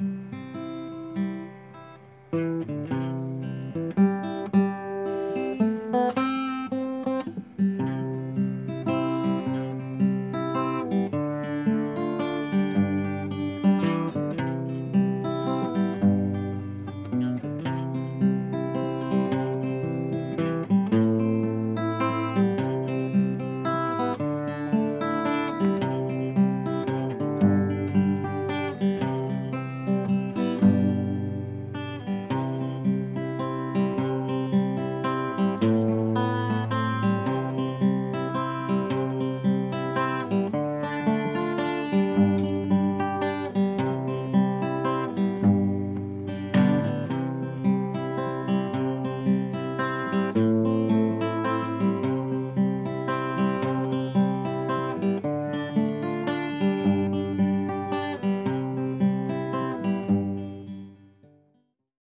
Música